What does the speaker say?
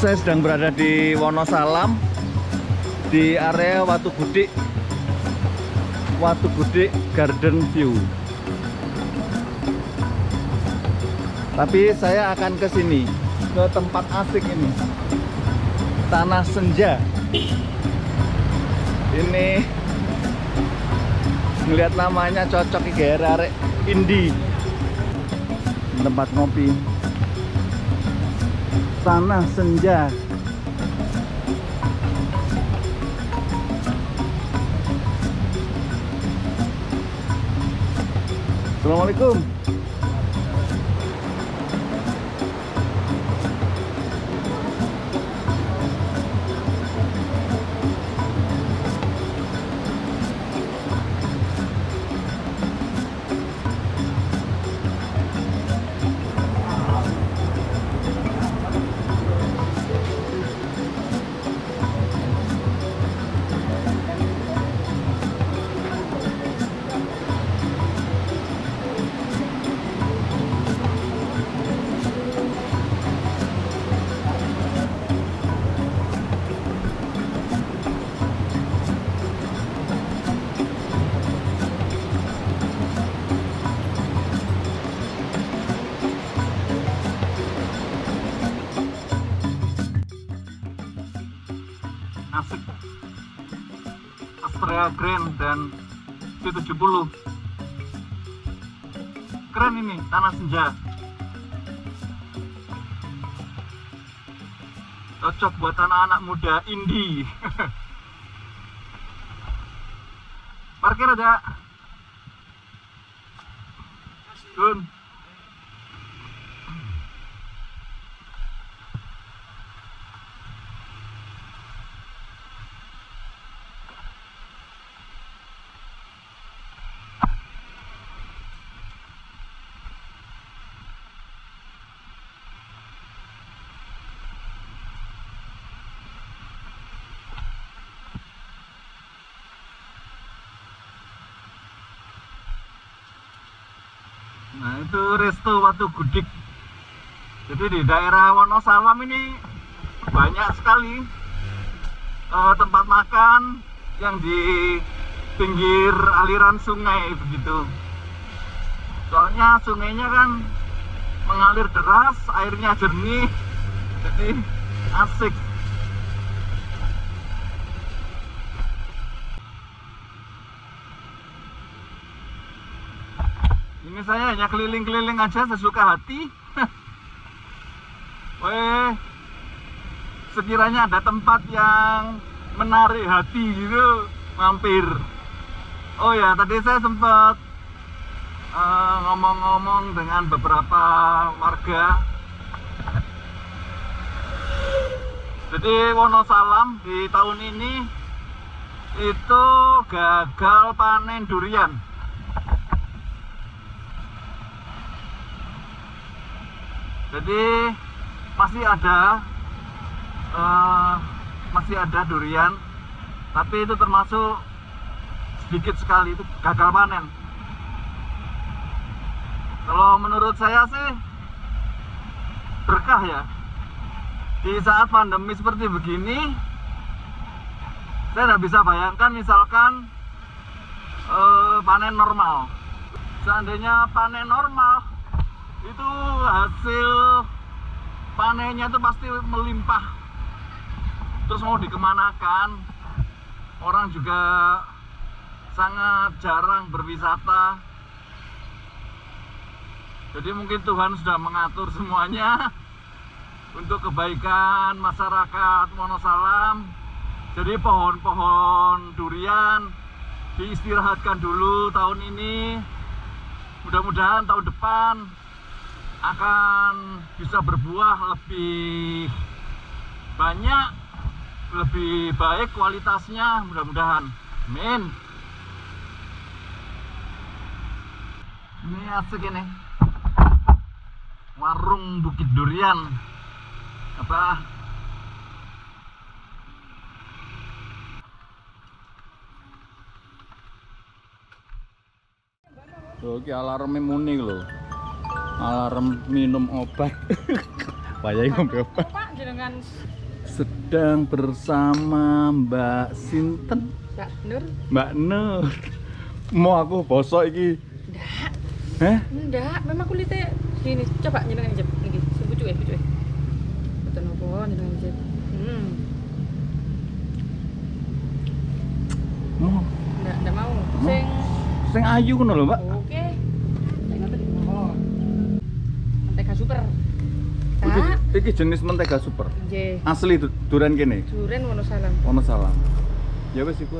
Saya sedang berada di Wonosalam di area Watu Gudik Watu Gudik Garden View. Tapi saya akan ke sini, ke tempat asik ini. Tanah Senja. Ini ngelihat namanya cocok iki arek indie. Tempat ngopi. Tanah Senja. Assalamualaikum. Astrea Grand dan P70 keren ini tanah senja. Cocok buat anak-anak muda indie. Parkir ada Gun Nah itu Resto Watu Gudik. Jadi di daerah Wonosalam ini banyak sekali eh, tempat makan yang di pinggir aliran sungai begitu. Soalnya sungainya kan mengalir deras, airnya jernih, jadi asik. Ini saya hanya keliling-keliling aja sesuka hati. Weh, sekiranya ada tempat yang menarik hati gitu, mampir. Oh ya, tadi saya sempat eh, ngomong-ngomong dengan beberapa warga. Jadi Wonosalam di tahun ini itu gagal panen durian. Jadi masih ada eh, masih ada durian tapi itu termasuk sedikit sekali itu gagal panen. Kalau menurut saya sih berkah ya. Di saat pandemi seperti begini saya tidak bisa bayangkan misalkan eh, panen normal. Seandainya panen normal hasil panennya itu pasti melimpah. Terus mau dikemanakan? Orang juga sangat jarang berwisata. Jadi mungkin Tuhan sudah mengatur semuanya untuk kebaikan masyarakat Wonosalam. Jadi pohon-pohon durian diistirahatkan dulu tahun ini. Mudah-mudahan tahun depan akan bisa berbuah lebih banyak lebih baik kualitasnya mudah-mudahan. Amin. Ini asik ini. Warung bukit durian. Apa? Loh, iki alarmnya muni lho. Alarm minum obat. Bayai ngombe obat. Pak jenengan dengan sedang bersama Mbak Sinten, Kak Nur. Mbak Nur. Mau aku bosok iki. Ndak, Heh? ndak, memang kulitnya gini. Coba nyenengan ijep iki. Sebucu ya, bucu ya. Betul nopo nyenengan ijep. Hmm, Mau ndak, ndak mau. Sing sing ayu ngono lho, Mbak. Oke. Sing ngoten iki. Oh. Mentega super. Tak. iki jenis mentega super. Nggih. Asli du- duren kene. Duren Wonosalam. Ono salam. Ya wis iku.